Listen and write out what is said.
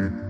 Mm-hmm.